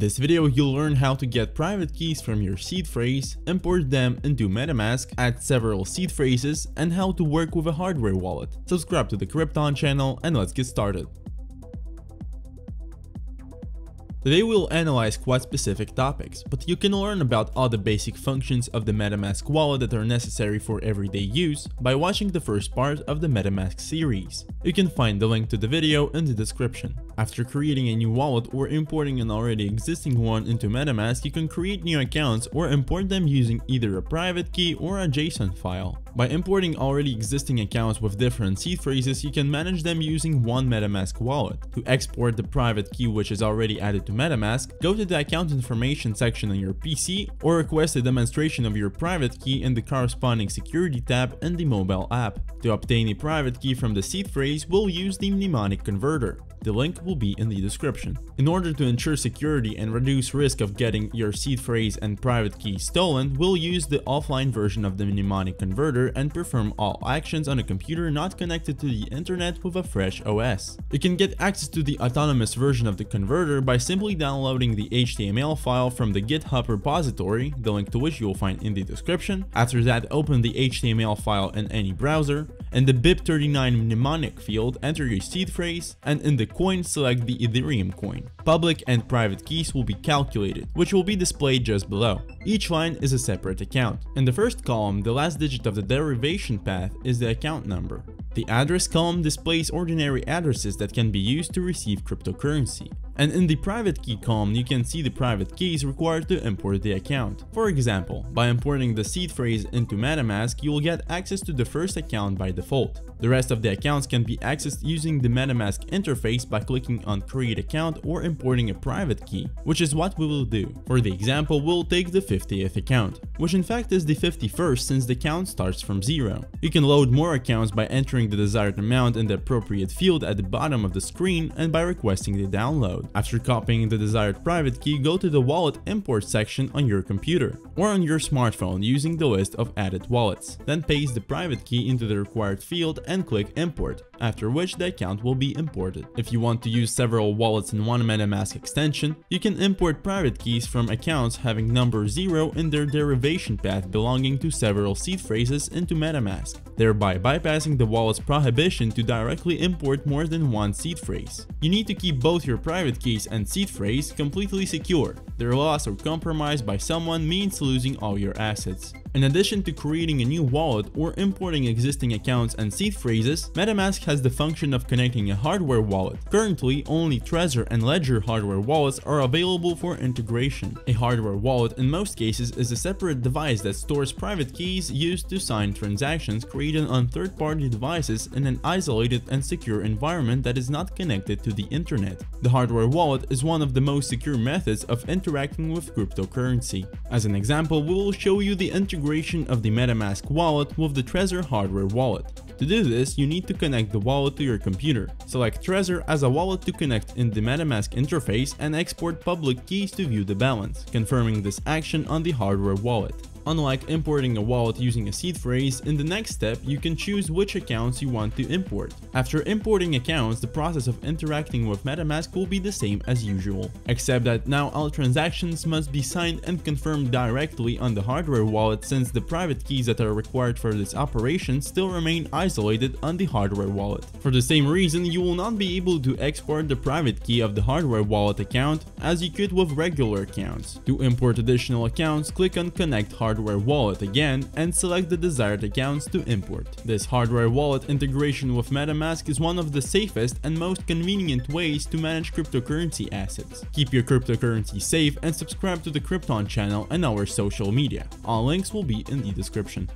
this video, you'll learn how to get private keys from your seed phrase, import them into MetaMask, add several seed phrases, and how to work with a hardware wallet. Subscribe to the Crypton channel and let's get started. Today we'll analyze quite specific topics, but you can learn about all the basic functions of the MetaMask wallet that are necessary for everyday use by watching the first part of the MetaMask series. You can find the link to the video in the description. After creating a new wallet or importing an already existing one into MetaMask, you can create new accounts or import them using either a private key or a JSON file. By importing already existing accounts with different seed phrases, you can manage them using one MetaMask wallet. To export the private key which is already added to MetaMask, go to the account information section on your PC or request a demonstration of your private key in the corresponding security tab in the mobile app. To obtain a private key from the seed phrase, we'll use the mnemonic converter. The link will be in the description. In order to ensure security and reduce risk of getting your seed phrase and private key stolen, we'll use the offline version of the mnemonic converter and perform all actions on a computer not connected to the internet with a fresh OS. You can get access to the autonomous version of the converter by simply downloading the HTML file from the GitHub repository, the link to which you'll find in the description. After that, open the HTML file in any browser. In the BIP39 mnemonic field, enter your seed phrase, and in the coin, select the Ethereum coin. Public and private keys will be calculated, which will be displayed just below. Each line is a separate account. In the first column, the last digit of the derivation path is the account number. The address column displays ordinary addresses that can be used to receive cryptocurrency. And in the private key column, you can see the private keys required to import the account. For example, by importing the seed phrase into MetaMask, you will get access to the first account by default. The rest of the accounts can be accessed using the MetaMask interface by clicking on create account or importing a private key, which is what we will do. For the example, we'll take the 50th account, which in fact is the 51st since the count starts from zero. You can load more accounts by entering the desired amount in the appropriate field at the bottom of the screen and by requesting the download. After copying the desired private key, go to the wallet import section on your computer or on your smartphone using the list of added wallets. Then paste the private key into the required field and click import, after which the account will be imported. If you want to use several wallets in one MetaMask extension, you can import private keys from accounts having number 0 in their derivation path belonging to several seed phrases into MetaMask, thereby bypassing the wallet's prohibition to directly import more than one seed phrase. You need to keep both your private keys and seed phrase completely secure. Their loss or compromise by someone means losing all your assets. In addition to creating a new wallet or importing existing accounts and seed phrases, MetaMask has the function of connecting a hardware wallet. Currently, only Trezor and Ledger hardware wallets are available for integration. A hardware wallet in most cases is a separate device that stores private keys used to sign transactions created on third-party devices in an isolated and secure environment that is not connected to the internet. The hardware wallet is one of the most secure methods of interacting with cryptocurrency. As an example, we will show you the integration integration of the MetaMask wallet with the Trezor hardware wallet. To do this, you need to connect the wallet to your computer. Select Trezor as a wallet to connect in the MetaMask interface and export public keys to view the balance, confirming this action on the hardware wallet. Unlike importing a wallet using a seed phrase, in the next step you can choose which accounts you want to import. After importing accounts, the process of interacting with MetaMask will be the same as usual, except that now all transactions must be signed and confirmed directly on the hardware wallet since the private keys that are required for this operation still remain isolated on the hardware wallet. For the same reason, you will not be able to export the private key of the hardware wallet account as you could with regular accounts. To import additional accounts, click on connect hardware hardware wallet again and select the desired accounts to import. This hardware wallet integration with MetaMask is one of the safest and most convenient ways to manage cryptocurrency assets. Keep your cryptocurrency safe and subscribe to the Crypton channel and our social media. All links will be in the description.